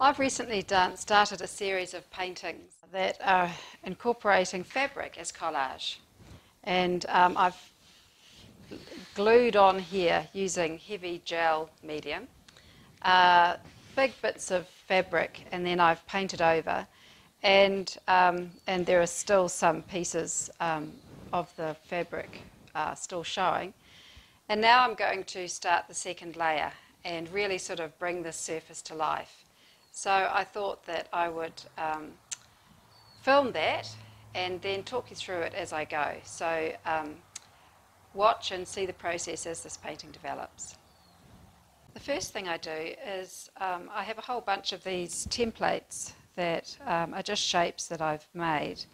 I've recently done, started a series of paintings that are incorporating fabric as collage. And um, I've glued on here using heavy gel medium, uh, big bits of fabric, and then I've painted over. And, um, and there are still some pieces um, of the fabric uh, still showing. And now I'm going to start the second layer and really sort of bring this surface to life. So I thought that I would um, film that and then talk you through it as I go. So um, watch and see the process as this painting develops. The first thing I do is um, I have a whole bunch of these templates that um, are just shapes that I've made.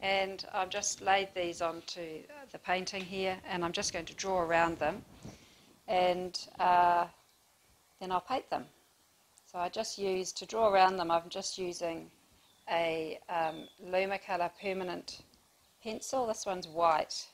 And I've just laid these onto the painting here and I'm just going to draw around them and uh, then I'll paint them. So I just use, to draw around them, I'm just using a um, Lumocolor permanent pencil. This one's white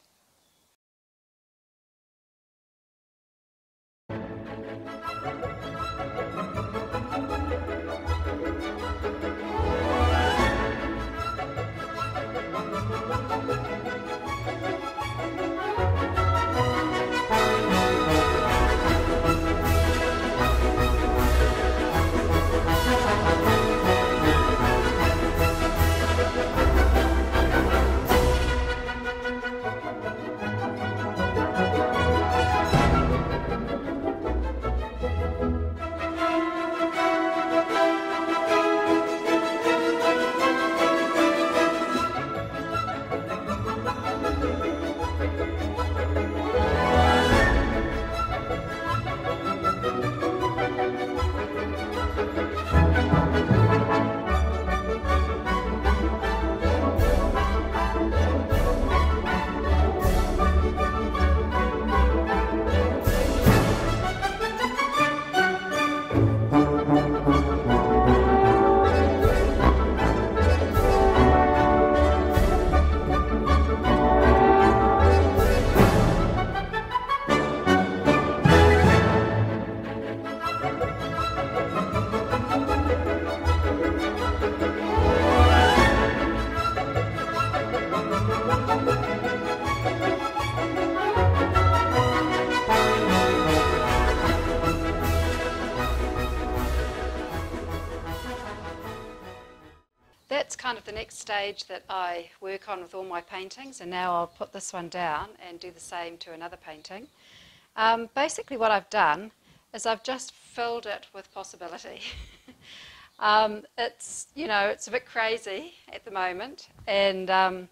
that's kind of the next stage that I work on with all my paintings, and now I'll put this one down and do the same to another painting. Um, basically, what I've done is I've just filled it with possibility. um, it's, you know, it's a bit crazy at the moment, and um,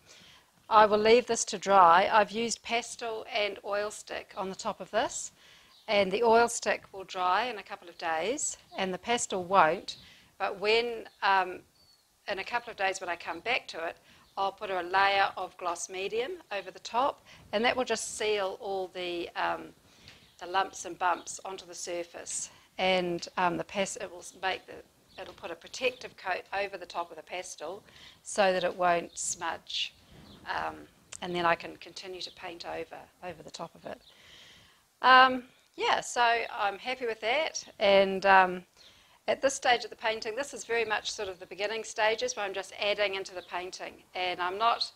I will leave this to dry. I've used pastel and oil stick on the top of this, and the oil stick will dry in a couple of days, and the pastel won't. But when um, in a couple of days when I come back to it, I'll put a layer of gloss medium over the top, and that will just seal all the, um, the lumps and bumps onto the surface. And um, the pastel will make the, it'll put a protective coat over the top of the pastel so that it won't smudge. Um, and then I can continue to paint over, over the top of it. Um, yeah, so I'm happy with that. And um, at this stage of the painting, this is very much sort of the beginning stages where I'm just adding into the painting and I'm not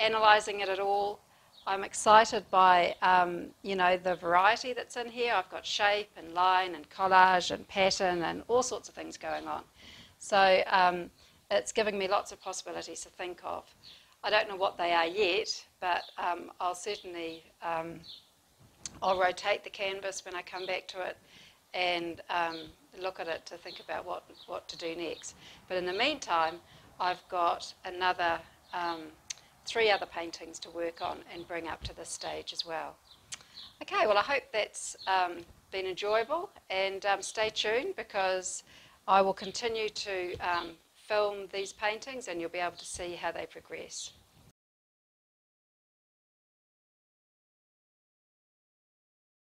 analysing it at all. I'm excited by, um, you know, the variety that's in here. I've got shape and line and collage and pattern and all sorts of things going on. So um, it's giving me lots of possibilities to think of. I don't know what they are yet, but um, I'll certainly, um, I'll rotate the canvas when I come back to it and um, look at it to think about what, what to do next. But in the meantime, I've got another um, three other paintings to work on and bring up to this stage as well. Okay, well I hope that's um, been enjoyable and um, stay tuned because I will continue to um, film these paintings and you'll be able to see how they progress.